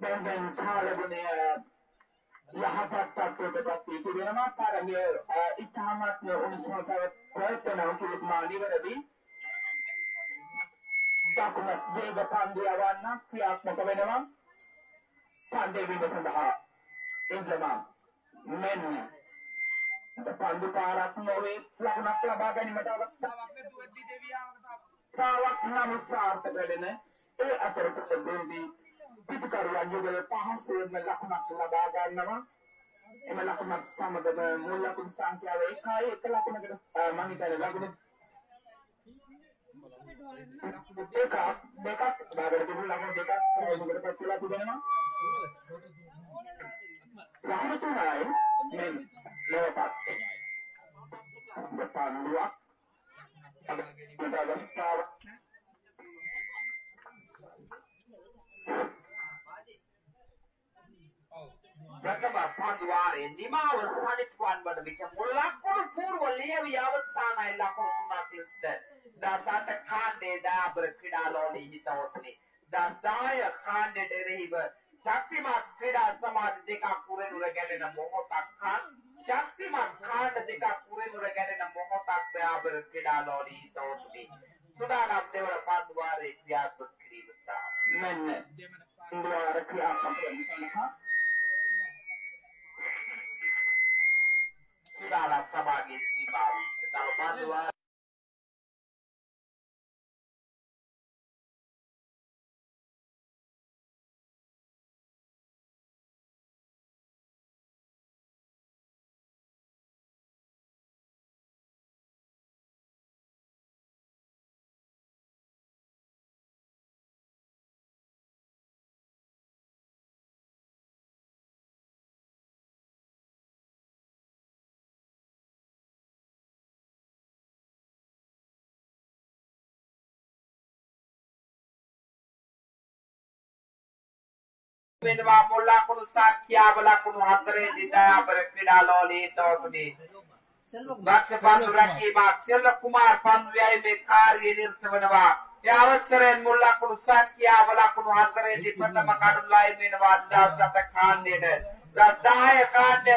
දැන් දැන් කාලගුණය යහපත් තත්ත්වයකටපත් වී තිබෙනවා. තරගය ඉතාමත් උණුසුම ප්‍රයත්න උතුරුමා නිවැරදි දකුණ වේග පන්දු යවන්න ක්‍රියාත්මක වෙනවා. පන්දේ බිඳ සඳහා එන්ජමා මෙන්න පන්දු පාරක් නොවේ. ලකුණක් ලබා ගැනීමට අවස්ථාවක් නැතුව දිවියාවකට නමුත් සාර්ථක වෙන ඒ අතරතුරදී පිටකරුවන් යුගල පහසුවෙන්ම ලකුණක් ලබා ගන්නවා. එම ලකුණක් සමගම මුල් ලකුණු සංඛ්‍යාව එකයි එක ලකුණකට මම හිතන්නේ ලකුණු දෙකක් දෙකක් බාගට තිබුණු ලකුණු දෙකක් සමගකට පත් වෙලා තිබෙනවා ලකුණු තුනයි මෙන්න ලෝපත් පන්දුවක්. අවස්ථාව ප්‍රථම පන්දුවාරේ නිමාව සනිටුවන් වන විට මුලක්කුණු පූර්ව ලියවි අවස්ථානයි ලකුණු තුනක් ඉස්ට දසට කාණ්ඩේ දාබර ක්‍රීඩාලෝලී හිතවත්නි දස්දාය කාණ්ඩෙට එරෙහිව ශක්තිමත් ක්‍රීඩා සමාජ දෙකක් උරෙනුර ගැටෙන මොහොතක් කන් ශක්තිමත් කාණ්ඩ දෙකක් උරෙනුර ගැටෙන මොහොතක් දාබර ක්‍රීඩාලෝලී හිතවත්නි සුදානම් දෙවන පන්දුවාරේ ක්‍රියාත්මක කිරීම සහ මෙන්න. පන්දුවාර ක්‍රියාත්මක sudahlah sama lagi si bayi. Binwa मोला कुन साखिया बला कुन हातरे जिताया पर कीड़ा लोली तो सुनी भक्त पांडुरा की बात चल कुमार पांडुया में कार ये निर्थ बनवा यावसरे मुल्ला कुन साखिया बला कुन हातरे जिपत मकाडुलाई में नवादा सत खान नेड रद्दाय खान ने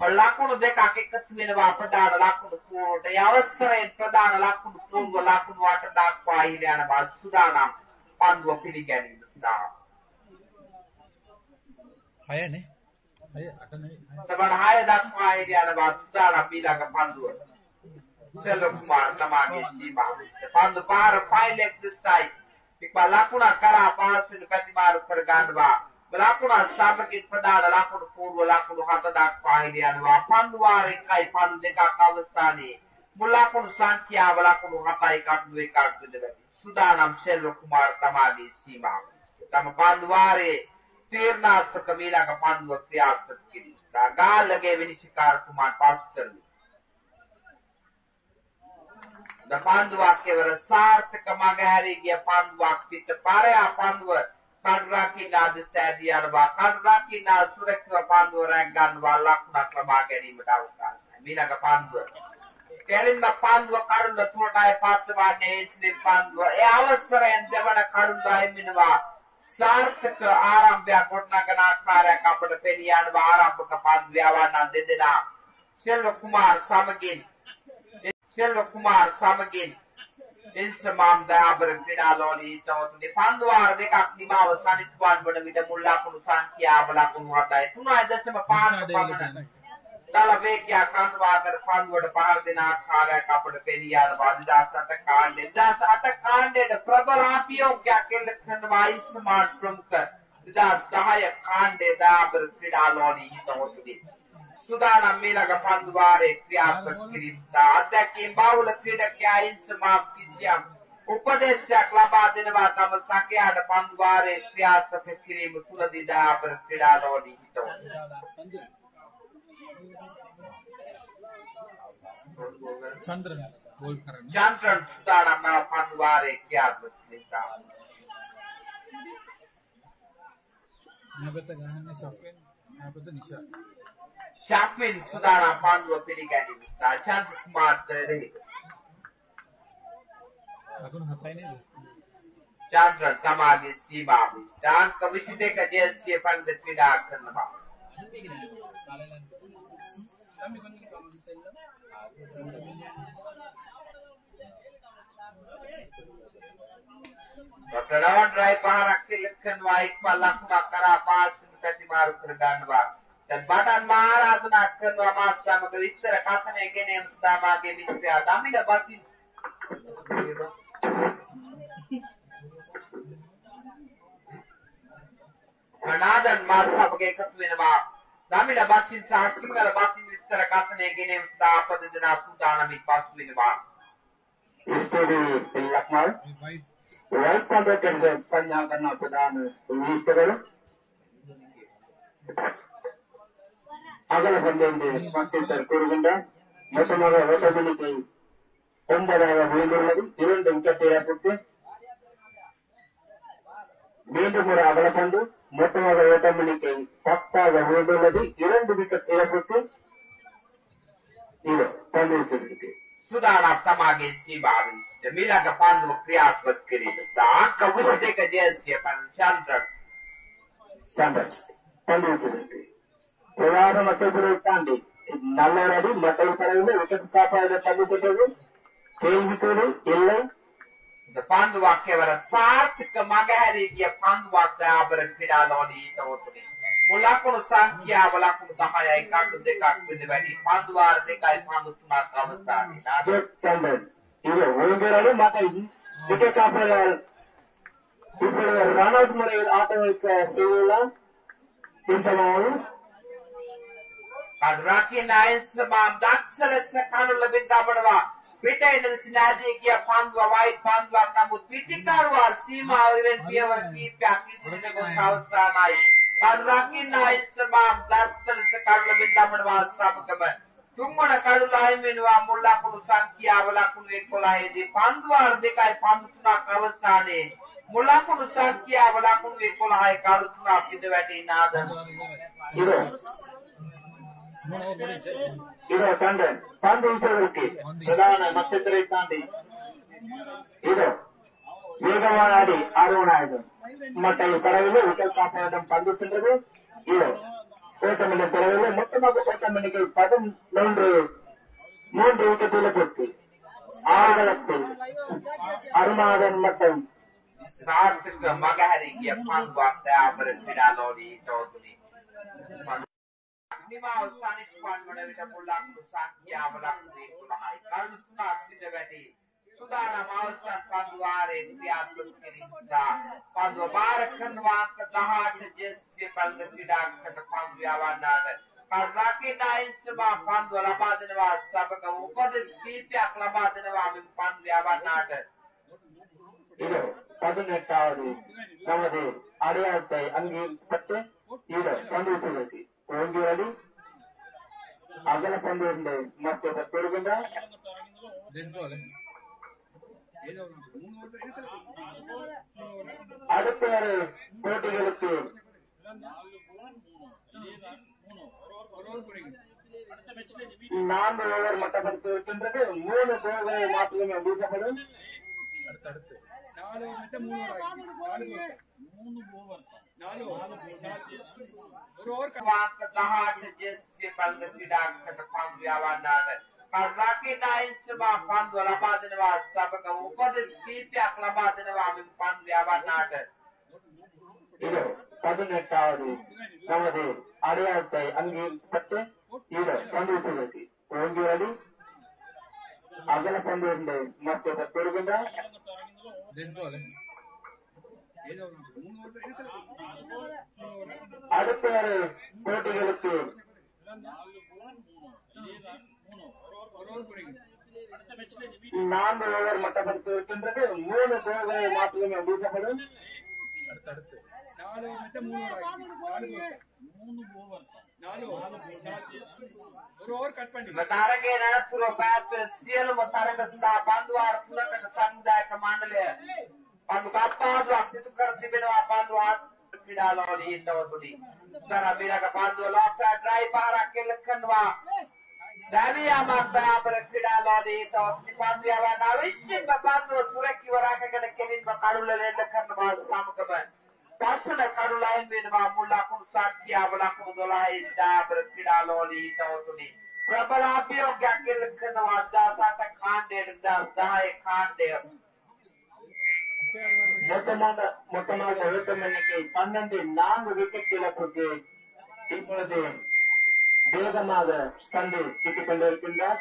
ලකුණු දෙකක් එකතු වෙනවා ප්‍රධාන ලකුණු පූර්වට ඒ අවසරයෙන් ප්‍රධාන ලකුණු පූර්ව ලකුණු අට දක්වා ඉල යනවා සුදානම් පන්දුව පිළිගැනීම සඳහා. හයනේ. හය අටනේ. සබන හය දක්වා ඉල යනවා සුදානම් ඊළඟ පන්දුවට. සෙල්ල කුමාර් තමාගේ සීමාව පන්දු පාර පයිලෙක් දිස්ටයි ඉක්බා ලකුණ කරා පාස් වෙන ප්‍රතිමාරු කර ගන්නවා ලකුණ සමගින් ප්‍රධාන ලකුණු පූර්ව ලකුණු හත දක්වා ඉල යනවා. පන්දු වාර එකයි පන්දු දෙකක් අවස්ථානයේ මුල් ලකුණු සංඛ්‍යාව ලකුණු හතයි කඩු එකක් විදවැ සුදානම් සෙල්ල කුමාර් තමාගේ සීමාව. තම පන්දු වාරයේ තීර්ණාත්මක මීළඟ පන්දුව ක්‍රියාත්මක කිරීම ගාල්ලගේ විනිශ්චයකාර කුමාර් පාසු කරමි ද පන්දුවක් කෙවර සාර්ථක මගහැරී ගිය පන්දුවක් පිට පරයා පන්දුව කඩුරකිනා දිස්තෑදී යනවා කඩුරකිනා සුරක්ෂිත පන්දුව රැක් ගන්නවා ලකුණක් ලබා ගැනීමට අවකාශයි මීළඟ පන්දුව. කෙලින්ම පන්දුව කඩුල තුරටයි පත්වන්නේ ඒස්ලින් පන්දුව. ඒ අවසරයෙන් දෙවන කඩුල හිමිනවා සාර්ථක ආරම්භයක් ගොඩනගන ආකාරයක් අපට පෙනී යනවා. ආරම්භක පන්දුව යවන්න දෙදෙනා. සෙල්ව කුමාර් සමගින්. සෙල්ව කුමාර් සමගින්. Ensemamda berpinaloli tahu tu depandu ada kak ni bawa sani tuan pada mida mulla kunusan kia abla kunuata itu na ada sama pan तलवे की आकांतवागर फांगवड पार दिना खारा कपड़ पेरियार वादिदा सटक कांडे दा सटक कांडे प्रबल आपियो क्या के लखन वाई स्मार्ट प्रमुख दा सहायक कांडे दा बर क्रीडा लोनी हित होतुदी සුදානම් මීළඟ පන්දුවාරේ ක්‍රියාත්මක කිරීමට අධ්‍යක්ෂින් බාහුල ක්‍රීඩකයා ඉන්සමාම් කිසියම් උපදේශයක් ලබා දෙනවා තම සකයාට පන්දු වාරයේ ක්‍රියාත්මක කිරීම තුලදී දාපර ක්‍රීඩාලෝදී හිටව. චන්ද්‍රන ගෝල් කරන්න චන්ද්‍රන් සුදානම් නා පන්දු වාරයේ ක්‍රියාත්මක කිරීම. නැවත ගහන්න शाफिन सुधारा પાંડવ પેઢી કાઢી ચાર રહી આગળ હતાય નહીં ચાર તમારી સીમા વિસ્તાર કવિસિતે કજે સીએ પાંડ પીડા કરનવા ડોક્ટર રાવણ રાય પહાર આખી લખનવા એક માં લાખમાં કરા પાંચ કચી મારું પ્રદાનવા බටන් ආරාධනා කරනවා මා සමග විස්තර කථනය ගෙනීම සඳහා මාගේ මිත්‍රයා දමිල බසින්. අනාදන් මා සමග එකතු වෙනවා. දමිල බසින් සහ සිංහල බසින් විස්තර කථනය ගෙනීම සඳහා අපද දෙනා සූදානමින් පසු වෙනවා. ස්තුතියි පිළිගන්නවා වයිපඩ කෙරෙහි සංඥා කරන ප්‍රධාන විස්තරවල Thank you. அகலகொண்டு பாகிஸ்தான் கூறுகின்றார் மொத்தமாக ஓட்டர் எண்ணிக்கை ஒன்பதாக விழுந்துள்ளது. இரண்டு விக்கெட் இழப்புக்கு மீண்டும் ஒரு அகலப்பந்து மொத்தமாக ஓட்டம் எண்ணிக்கை பத்தாக விழுந்துள்ளது. இரண்டு விக்கெட் இழப்புக்கு ಇದು ಸ್ಪಂದಿಸಿದ್ದಕ್ಕೆ ಸುಧಾರಣ ಸಮಾಗಿ ಶ್ರೀಭಾವಿ ಜಮೀಲಾಗ ప్రధాన వసతులు ఇస్తాండి నల్లరెడ్డి మట్టలు పడవలు వికెట్ కాపాడిన పనిసేటది තේවිතුරු එල්ල පාන්දු වාක්‍යවල සාර්ථක මගහැරීගේ පාන්දු වාක්‍ය අපරට පිටාලෝනී තෝතුනි. මුලකුණු සංඛ්‍යා වලකුණු 10යි එකක් දෙකක් විදිහට පාන්දු වාර දෙකයි පාන්දු තුනක් අවස්ථාවේ නාද. චන්දන්. ඉර ඕගරණු මතයි. දෙකක් අපරල් ඉතින් රණවුත් මොලේ ආතවක සේවලා. ඉසමාවු කඩරාකිය නායස් මා දක්ෂ ලෙස කනු ලබින් දමනවා පිටේන සිනාදීගේ පන්දුව වයි පන්දුවක් නමුත් පිටිකරුවා සීමාවෙන් පියවර කීපයක් ඉදිරියට ගොස් අවසානයි. කඩරාකිය නායස් මා දක්ෂ ලෙස කනු ලබින් දමනවා සමගම තුන්වන කඩු ලයින් වෙනවා මුල්ලා කුළු සංඛ්‍යාව ලකුණු 11 දී පන්දුවාර දෙකයි පන්දු තුනක් අවසානයේ මුලකුණු සංඛ්‍යාව ලකුණු 11යි කඩු තුනක් පිට වැටෙන ආදම. இதோ கண்டன் பாண்டு வீசுவதற்கு பிரதான நட்சத்திரை தாண்டி. இதோ வேகவானாடி ஆர்வநாயகன். மட்டை படவில்லை விக்கெட் காப்பனிடம் பந்து சென்றது. இதோ கோட்டமிடம் பெறவில்லை மொத்தமாக கோட்டம் எண்ணிக்கை பதிமூன்று. மூன்று விக்கெட் இழப்பிற்கு ஆவணத்தில் அருமாதன் மற்றும் சார்ஜுக்கு மகாரிக்கு பங்கு வார்த்தை அவரின் விடாலோடி சௌதுரி अग्निमाव स्वामी भगवान मणविट मुल्लाक मुसान किया अवलाक ने तुम्हारी कारण सुना अग्नि जगटी सुदाना मावस्वान पांडुवारे नियात कुंतरी सुदा पांडुवार खंडवाक दहाट जेस के पलग पीड़ा कट पांडुयावान नाट कर्णाके नाइन सभा पांडुवाला बादनवा सबक उपदेश की प्याक लबादनवा में पांडुयावान नाट ಇದು ಹದಿನೆಟ್ಟಾவது ನಮ್ಮದು ಅಡವಾಳத்தை ಅಂಗೀಕರಿಸಬೇಕು ஓங்கியடி అగలకొండ మొత్తం పెరుగుందా அடுத்தாறு போட்டிகளுக்கு நான்கு ஓவர் மட்டப்படுத்தி இருக்கின்றது மூணு கோல்களை மாத்திரமே வீசப்படும் அடுத்தடுத்து నాలుగు అయితే మూడు నాలుగు మూడు ఓవర్ నాలుగు నాలుగు ఓవర్ పంద్వలబాదనవా సభకు ఉపదస్కీర్తి అక్లబాదనవా పంద్వ్యావన్నాట ಇದು ಪದಿನೆಟ್ಟಾವಧಿ ನಮ್ಮದು ಅಡೆಯಾಗ್ತಾ ಅಲ್ಲಿ ಮತ್ತೆ ಈಗ ಪಂದಿಸಬೇಕು ಒಂದು ಅಡಿ ಅಗಲ ಪಂದ್ಯ ಮತ್ತೆ ಸತ್ತೋರ್ಗಿಂದ அடுத்த போட்டிகளுக்கு. நான்கு ஓவர் மட்டப்படுத்தி இருக்கின்றது மூணு கோல்களை மாற்றியும் வீசப்படும் மூணு ஓவர் மூணு متارکه نه پروفیت سیل متارکه سندا باندوار پلکن سندا کمانډلې ان سپاد واکسیټ کر دی بنو باندوار ډالولې دو بډي ترا میرا کا باندو لافتا ډرای بارا کې لکھنوا داویا مارتا پر ډالولې تو باندیا وا ناوښ په باندو سورکی وراکه کنه کېن په قالول لکھنوا سام کبه සමගම. පස්සන කඩුලයින් වෙනවා මුල් ලකුණු සංඛ්‍යාව ලකුණු 12 දාපර ක්‍රීඩාලෝලී තවතුනි. ප්‍රබල අභියෝගයක් කෙල්ල කරනවා 18 කාණ්ඩයට 10 කාණ්ඩය. மொத்தமாக மொத்தமாக ஓட்டம் எண்ணிக்கை பன்னெண்டு நான்கு விக்கெட் இழப்புக்கு இப்பொழுது வேகமாக பந்து வீசிக் கொண்டிருக்கின்றார்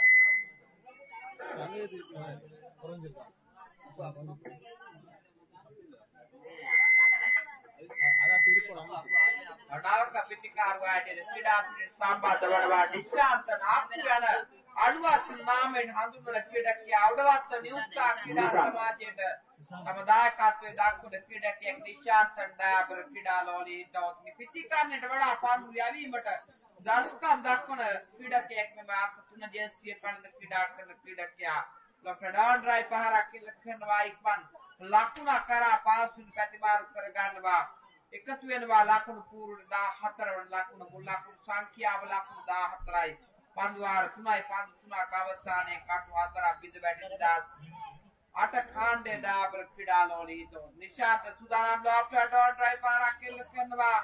රටාවට කපිටිකාරවාට ක්‍රීඩාපිට සම්බන්ධවලවාට ඉශාන්තන අප්පු යන අලුවත් නාමයෙන් හඳුන්වන ක්‍රීඩකිය අවඩවත්ත නිවුස්ථා ක්‍රීඩා සමාජයට තම දායකත්වයේ දක්වන ක්‍රීඩකයෙක් නිශාන්තන් දායකර ක්‍රීඩා ලෝලී හිටවත් පිටිකන්නට වඩා පන්දු යැවීමට දස්කම් දක්වන ක්‍රීඩකයෙක් මේ මාර්ක තුන දේශීය පන්ද ක්‍රීඩා කරන ක්‍රීඩකයා ලොක්ඩාන් ඩ්‍රයිව් පහරක් ඉලක්කනවා ඉක්මන් ලකුණ කරා පාසුන් ප්‍රතිමාරු කර ගන්නවා එකතු වෙනවා ලකුණු පූර්වට 14 වන ලකුණු මුල් ලකුණු සංඛ්‍යාව ලකුණු 14යි පන්දුවාර 3යි පන්දු 3ක අවසානයේ කටු 4ක් බිඳ වැටෙන දාස් අට කාණ්ඩේ දාබර ක්‍රීඩාලෝලී හිතෝ. නිශාන්ත සුදානම් ලොෆ්ට් ඩෝන් ට්‍රයි පාරක් කෙල්ල කරනවා.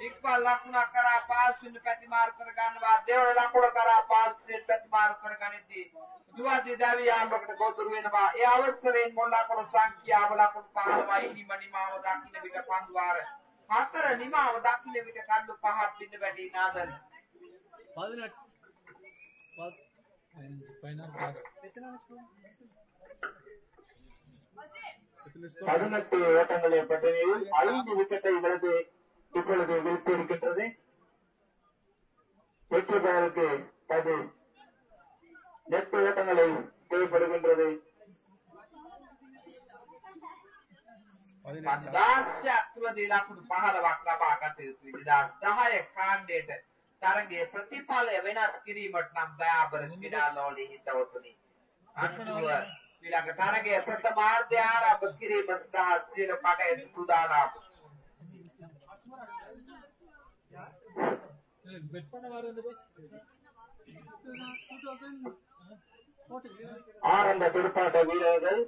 ඉක්පල් ලකුණ කරා පාස් වෙන ප්‍රතිමාරු කර ගන්නවා. දෙවන ලකුණ කරා පාස් වෙන ප්‍රතිමාරු කර ගනිද්දී දුවදී දවි ආම්බකට ගොදුරු වෙනවා. ඒ අවස්ථරෙන් මුල් ලකුණු සංඛ්‍යාව ලකුණු 15යි හිම නිමාව දකින්න විට පන්දුවාර හතර නිමාව දකින්න විට කඩු පහක් බිඳ වැටි නාදන් பதினெட்டு பதினஞ்சு பதினாறு பாரு பதினெட்டு ஓட்டங்களை பட்டியலில் ஐந்து விக்கெட்டை இவரது இப்பொழுது வீழ்த்தி இருக்கின்றது வெற்றி பெறலுக்கு அது எட்டு ஓட்டங்களை தேவைப்படுகின்றது පන්දාස්යක් තුළදී ලකුණු පහළවක් ලබා ගත යුතුයි දෙදස් දහය කාණ්ඩයට තරගේ ප්‍රතිඵලය වෙනස් කිරීමට නම් දයාබර ක්‍රීඩා ලෝලී හිතවතුනි අන්තිම ඊළඟ තරගේ ප්‍රථමාර්ධය ආරම්භ කිරීම සඳහා සියලු කටයුතු සූදානම් பெட் பண்ண வர வந்து ஆரம்ப துடுப்பாட்ட வீரர்கள்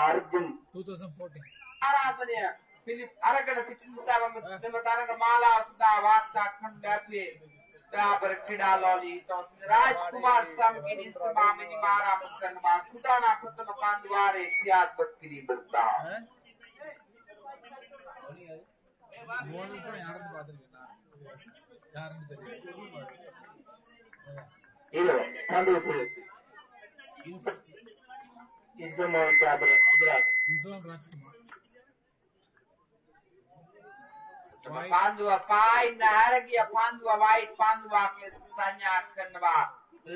அர்ஜுன் டூ தௌசண்ட் ஃபோர்டீன் आराधने फिलिप अरगण चिकित्सा में बताने माला सुधा वाक्ता खंड अपने बराबर क्रीड़ा लॉली तो राजकुमार सम की दिन सभा में निमारा मुक्तन बा छुटा ना खुद न पांडवार इतिहास पर की बनता ಇದು ಒಂದು ಇನ್ಸಮ್ ಇನ್ಸಮ್ ರಾಜ್ಕುಮಾರ್ පාන්දුව පායින්න හැරගිය පාන්දුව වයිට් පාන්දුවක් ලෙස සංඥා කරනවා.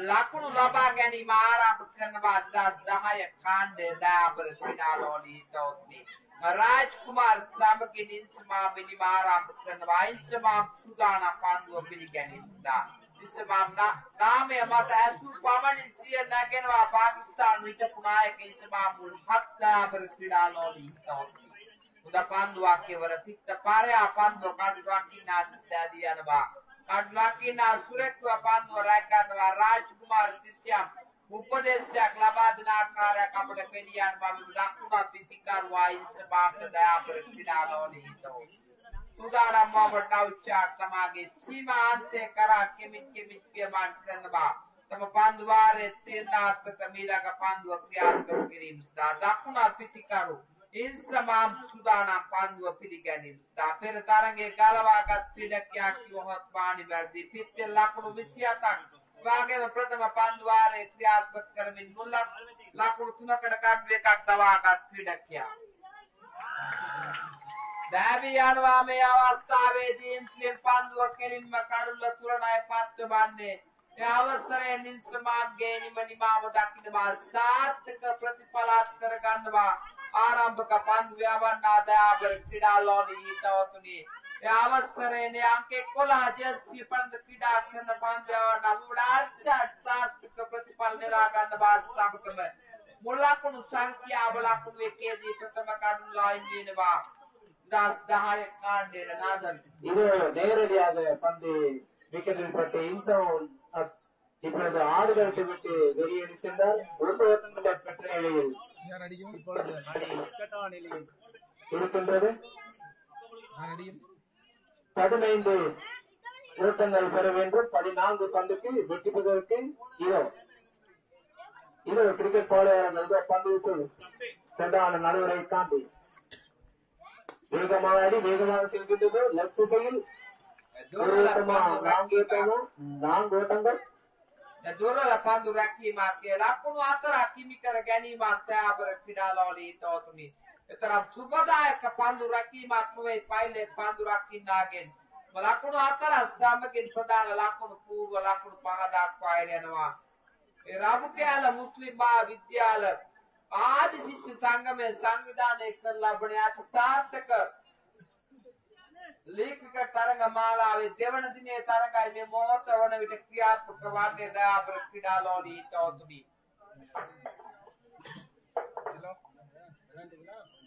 ලකුණු ලබා ගැනීම ආරම්භ කරනවා දස් දහය කාණ්ඩය දෑබර ක්‍රීඩාලෝලී තෝත්නි රාජ් කුමාර් සමගින් ඉන්සමා බිනිම ආරම්භ කරනවා. ඉන්සමා සුදාන පාන්දුව පිළිගැනීමදා ඉන්සමාම් නාමය මත ඇසු පමණින් සිය නැගෙනවා පාකිස්තාන් විටපු නායක ඉන්සමා මුල් හත් දෑබර ක්‍රීඩාලෝලී තෝත්නි උද පන්දුවක් කෙවර පිත්ත පාරයා පන්දුව කඩුරකින්නා දිස්ථාදී යනවා කඩුරකින්නා සුරක්ෂව පන්දුව රැක් ගන්නවා රාජ්කුමාර් තිස්යම් උපදේශයක් ලබා දෙන ආකාරයක් අපට පෙළියන් බව දක්ුණත් විතිකරුවා ඉන්සපාප්ට දයාපර ක්‍රීඩාලෝලී හිතෝ සූදානම් බවට උච්චාට තමාගේ සීමාන්තය කරා කෙමින් කෙමින් පියමාන් කරනවා තම පන්දුවාරයේ තීරණාත්මක මීළඟ පන්දුව ක්‍රියාත්මක කිරීම සඳහා දක්ුණත් විතිකරු ඉන්සමාම් සුදානම් පන්දුව පිළිගැනීම. සඳහා පෙර තරගේ ගලවාගත් ක්‍රීඩකයා කිව්වහොත් පාණි වැරදි. පිත්තේ ලකුණු 27ක් වාගේම ප්‍රථම පන්දුවාරයේ ක්‍රියාත්මක කරමින් මුල් ලකුණු තුනකට කඩු එකක් දවාගත් ක්‍රීඩකයා දැවි යනවා මේ අවස්ථාවේදී ඉන්ස්ලින් පන්දුව කෙලින්ම කඩුල්ල තුරණයි පත්ව වන්නේ ඒ අවසරයෙන් නිසමාගේ නිම නිමාව දකින්නවා. සාර්ථක ප්‍රතිඵලත් කරගන්නවා. ආරම්භක පන්දු යවන්නා දයාබර ක්‍රීඩාලෝනී හිතවතුනි ඒ අවසරයෙන් ඒ අංක 11 ජර්සි පන්දු ක්‍රීඩා කරන පන්දු යවන්නා මුඩාර්ෂ සාර්ථක ප්‍රතිඵල නෙලා ගන්නවා සමගම මුලකුණු සංඛ්‍යාව ලකුණු එකේදී ප්‍රථම කඩු ලයින් වෙනවා දස් 10 කාණ්ඩයට නාදන් இது நேரடியாக பந்து விக்கெட்டில் பட்டு இன்சவுண்ட் இப்பொழுது ஆடுகளத்தை விட்டு வெளியேறி சென்றார் ஒரு ஓட்டங்கள் பெற்ற நிலையில் பதினைந்து ஓட்டங்கள் பெற வேண்டும். பதினான்கு பந்துக்கு வெட்டிப்பதற்கு பெறுவதற்கு இதோ இதோ கிரிக்கெட் போல பந்து சென்றான நடுவரை தாண்டி வேகமாக அடி வேகமாக செல்கின்றது. லெப்ட் திசையில் நான்கு ஓட்டங்கள். දුරල පන්දු රැකීමක් ලකුණු හතරක් හිමි කර ගැනීමක් තෑබර ක්‍රීඩාලෝලී තෝතුනි. එතරම් සුබදායක පන්දු රැකීමක් නොවේ පයිලට් පන්දු රකින්නාගෙන්. ලකුණු හතරක් සමගින් ප්‍රධාන ලකුණු පූර්ව ලකුණු පහ දක්වා එනවා. ඒ රාමුකයාල මුස්ලිම් මහා විද්‍යාල ආදි ශිෂ්‍ය සංගමය සංවිධානය කර ලබන අත లేఖిక తరంగమాల అవి దేవుని తినే తరంగ మేము తవన విట క్రియాత్మక వాణ్యత ప్రక్రియలోని చదువుతుంది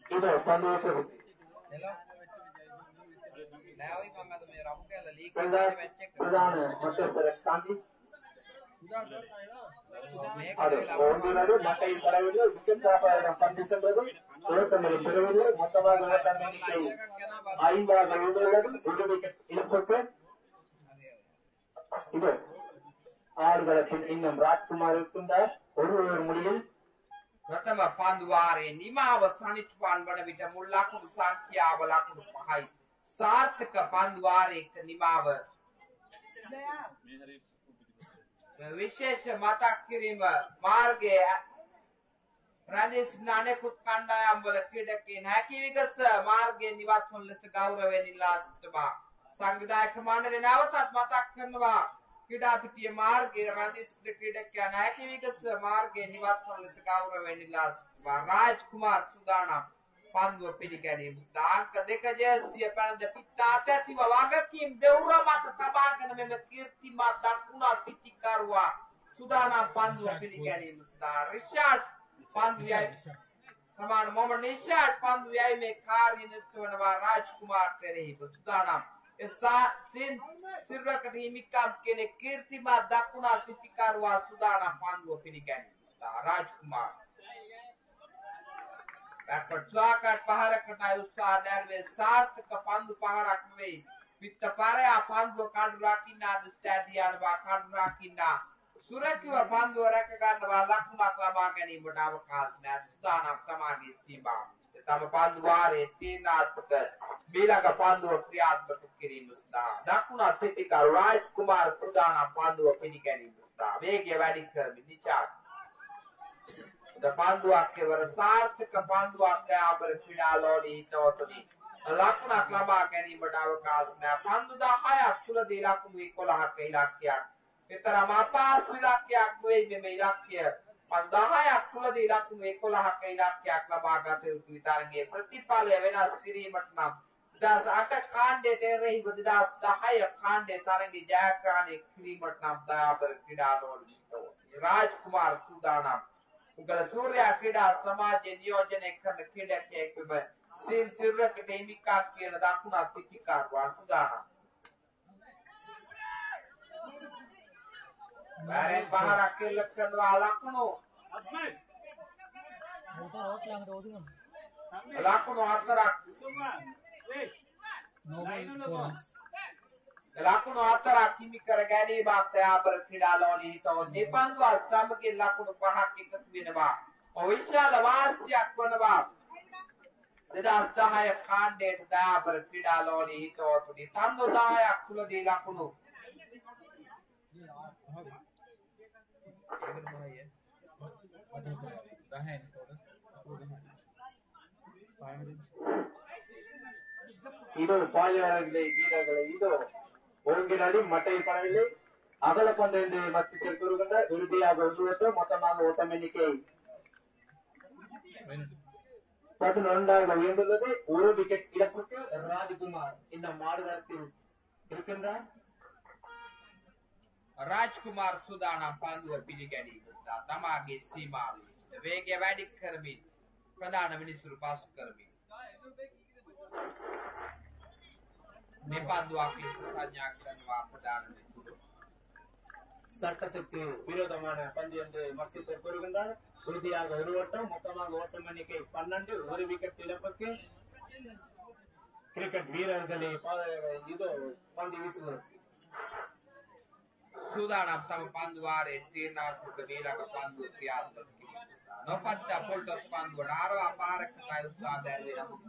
చూడు పండుగ ఎలా లేవై మమ్మద మీరు అమ్మకాయలు లీక్ ప్రధాన మొత్తం ಅದು ಒಂದಿನದು ಮತ್ತೆ ಈ ಪಡವಿಗೆ ವಿಕೆಟ್ ಸಂಧಿಸಬಹುದು ತೋರಿಸಲು ಬಿಡುವುದು ಮೊತ್ತವಾಗಿ ಐವರ ಒಂದು ವಿಕೆಟ್ ಇಳಿಕೊಟ್ಟು ಇದು ஆறு களத்தில் இன்னும் ராஜ்குமார் இருக்கின்றார் ஒருவர் முடியும் ಪ್ರಥಮ ಪಾಂದುವಾರೆ ನಿಮ್ಮ ಅವಸಾನಿಟ್ ಪಾಂಡವಿಟ ಮುಳ್ಳಾಕು ಸಾಕ್ಯಾವಲಾಕು ಪಹಾಯ್ ಸಾರ್ಥಕ ಪಾಂದುವಾರೆ ನಿಮಾವ විශේෂ මතක් කිරීම මාර්ගය රජස් නානෙකුත් කණ්ඩායම් වල ක්‍රීඩකයන් හැකි විගස මාර්ගය නිවත් වන ලෙස ගෞරවයෙන් ඉල්ලා සිටවා. සංවිධායක මණ්ඩලය නැවතත් මතක් කරනවා ක්‍රීඩා පිටිය මාර්ගයේ රජස් ක්‍රීඩකයන් හැකි විගස මාර්ගය නිවත් වන ලෙස ගෞරවයෙන් ඉල්ලා සිටවා. රාජ් කුමාර් සුදානම් පන්දුව පිළිගැනීම. දාංක දෙක ජයසිය පැනද පිටාත ඇතිව වගකීම් දෙවුර මත තබාගෙන මෙම කීර්තිමත් දක්ුණා පිතිකරුවා සුදානම් පන්දුව පිළිගැනීම. දා රිෂාඩ් පන්දුවයි සමාන මොම නිෂාඩ් පන්දුවයි මේ කාර්ය නිරත වනවා රාජ්කුමාර් කෙරෙහි සුදානම්. එසා සින් සිල්වකට හිමිකම් කෙනෙක් කීර්තිමත් දක්ුණා පිතිකරුවා සුදානම් පන්දුව පිළිගැනීම. දා රාජ්කුමාර් ස්වාකට පහරකට උත්සා දැර්වේ සාර්ථක පන්දු පහරක් වෙයි. පිත්ත පරයා පන්දුව කඩු රකින්නා දස්ටෑදියනවා කඩු රකින්නා. සුරැකිව පන්දුව රැක ගන්නවා ලකුණක් ලබා ගැනීමට අවකාශ නෑ සුදානම් තමාගේ සීමාව. තම පන්දු වාරයේ තීරණාත්මක මීළඟ පන්දුව ක්‍රියාත්මක කිරීම සඳහා දකුණත් සිටිකරු රාජ් කුමාර සුදානම් පන්දුව පිළිගැනීම සඳහා වේගය වැඩි කරමින් නිචාත් ද පන්දුවක් කෙවර සාර්ථක පන්දුවක් අපර ක්‍රීඩාලෝලී හිතවතුනි. ලකුණක් ලබා ගැනීමට අවකාශ නෑ. පන්දු 10ක් තුලදී ලකුණු 11ක ඉලක්කයක්. විතරම අපහසු ඉලක්කයක් නෙවෙයි මෙම ඉලක්කය. පන්දු 10ක් තුලදී ලකුණු 11ක ඉලක්කයක් ලබා ගත යුතුයි. තරගයේ ප්‍රතිඵලය වෙනස් කිරීමට නම් 2008 කාණ්ඩයට එරෙහිව 2010 කාණ්ඩයේ තරගයේ ජයග්‍රහණය කිරීමට නම් දයාබර ක්‍රීඩාලෝලී හිතවතුනි. රාජ්කුමාර් සූදානම්. Gălățurile asama geniogen ekanăkidea kekebe. Sințiră academica kienădacun atitica roasudana. Bare bahar akil lakkan wala kuno. Asme. Motor hot lang rodi kuno. Lakun hot rak. No way. ලකුණු හතරක් හිමි කර ගැනීම අත්‍යාපර ක්‍රීඩාලෝලී හිතව නිපන්දු අශ්‍රමගේ ලකුණු පහක් එකතු වෙනවා. විශාල වාසියක් වනවා. 2010 කාණ්ඩයට දාපර ක්‍රීඩාලෝලී හිතවතු නිපන්දු 10ක් තුලදී ලකුණු ಇದು ಪಾಯ್ ಆಗಿದೆ ಗೀತಗಳು ಇದು இதோ ஓங்கினாடி மட்டையில் படவில்லை அகல பந்தயத்தை மசித்தில் கூறுகின்ற இறுதியாக உருவத்தை மொத்தமாக ஓட்டம் எண்ணிக்கை Minute. பதினொன்றாக உயர்ந்துள்ளது ஒரு விக்கெட் இழப்புக்கு ராஜ்குமார் இந்த மாடுகளத்தில் இருக்கின்றார் රාජ්කුමාර් සුදානම් පන්දුව පිළිගැනීමට තමාගේ සීමාව විසිට වේගය වැඩි කරමින් ප්‍රධාන මිනිසුරු පසු කරමින් මේ පන්දුවක් ලෙස සංඥා කරනවා ප්‍රධාන මිනිසුරු சட்டத்துக்கு விரோதமான பந்து என்று மசித்தில் கூறுகின்றார் உறுதியாக ஒரு ஓட்டம் மொத்தமாக ஓட்டம் எண்ணிக்கை பன்னெண்டு ஒரு விக்கெட் இழப்புக்கு கிரிக்கெட் வீரர்களை பா- இதோ பந்து வீசுவதற்கு සූදානම් තම පන්දුවාරේ තීරණාත්මක වේලක පන්දුව ක්‍රියාත්මක කිරීමට. නොපත්ත පොල්ටස් පන්දුවට ආරවා පාරකට උත්සාහ දැරුවේ නමුත්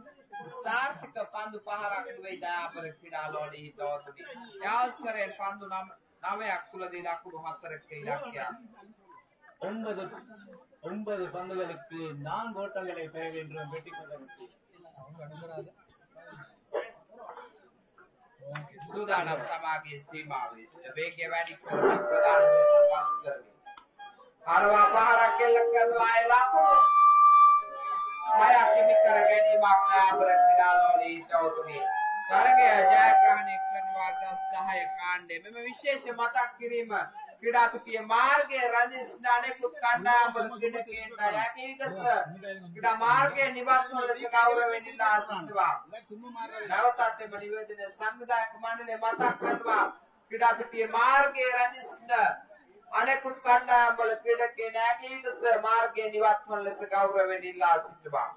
සාර්ථක පන්දු පහරක් නෙවෙයි දයාපර ක්‍රීඩාලෝලී හිතවතුනි. ඒ අවසරයෙන් පන්දු නම නවයක් තුලදී දකුණු හතරක ඉලක්කයක්. ஒன்பது ஒன்பது பந்துகளுக்கு நான்கு ஓட்டங்களை பெற வேண்டும் வெற்றி பெறுவதற்கு அவங்க அனுப்புறாங்க. Okay. සූදානම් තමාගේ සීමාව විසිට වේගය වැඩි කරමින් ප්‍රධාන මිනිසුන් පසු කරමින්. ආරවා පහරක් එල්ල කරනවා ඒ ලකුණු. බයක් හිමි කර ගැනීමක් දයාපර ක්‍රීඩාලෝලී හිතවතුනි. තරගය ජයග්‍රහණය කරනවා දස් 10 කාණ්ඩය. මෙම විශේෂ මතක් කිරීම ක්‍රීඩාපිටිය මාර්ගයේ රජිස්ට් අනෙකුත් කණ්ඩායම්වල ක්‍රීඩකයන්ට යැකීවිකස ක්‍රීඩා මාර්ගයේ නිබන්ධව ලෙස ගෞරවයෙන් ඉල්ලා සිටිනවා. නැවතත් එම නිවේදනය සංවිධායක මණ්ඩලය මතක් කරනවා ක්‍රීඩාපිටියේ මාර්ගයේ රජිස්ට් අනෙකුත් කණ්ඩායම්වල ක්‍රීඩකයන් යැකීවිකස මාර්ගයේ නිවත්වන ලෙස ගෞරවයෙන් ඉල්ලා සිටිනවා.